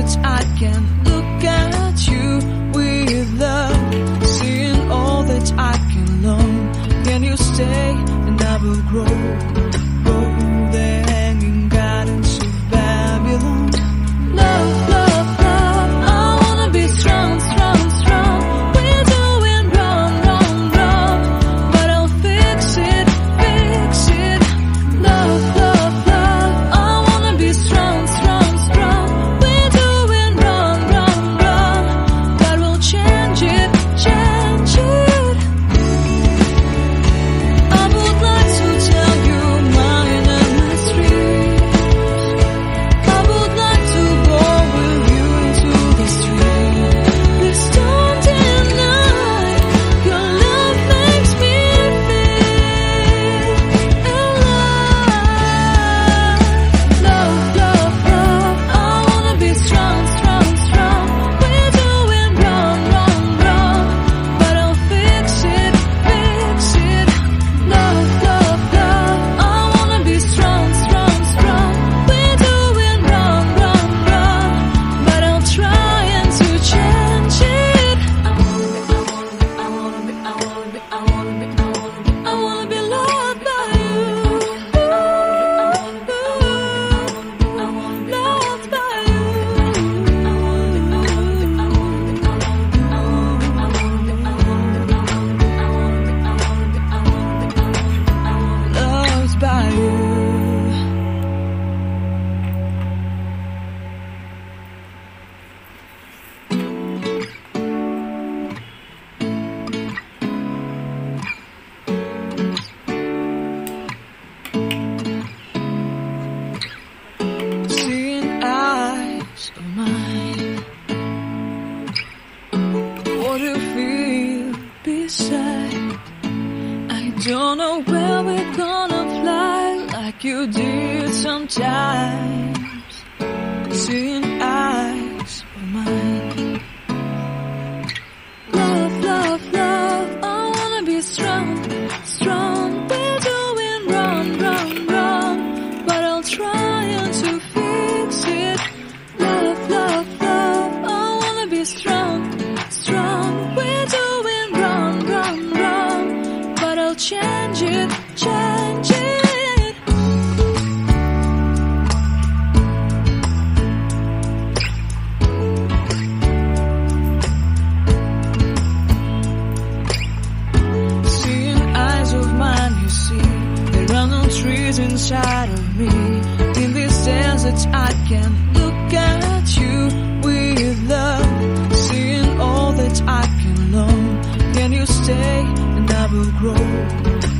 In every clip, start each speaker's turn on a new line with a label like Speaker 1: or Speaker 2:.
Speaker 1: that I can look at you with love, seeing all that I can learn. Can you stay and I will grow? Are we gonna fly like you did sometimes? Seeing eyes. change it, change it. Seeing eyes of mine, you see, there are no trees inside of me. In this desert, I can look at you with love, seeing all that I can know. Can you stay? will grow.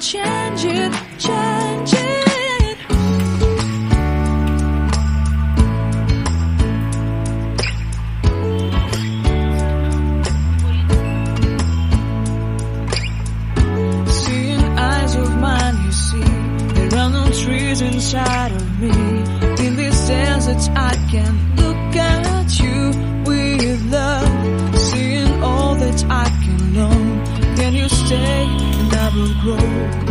Speaker 1: Change it, change it. Seeing eyes of mine, you see, there are no trees inside of me. In this desert, I can will grow?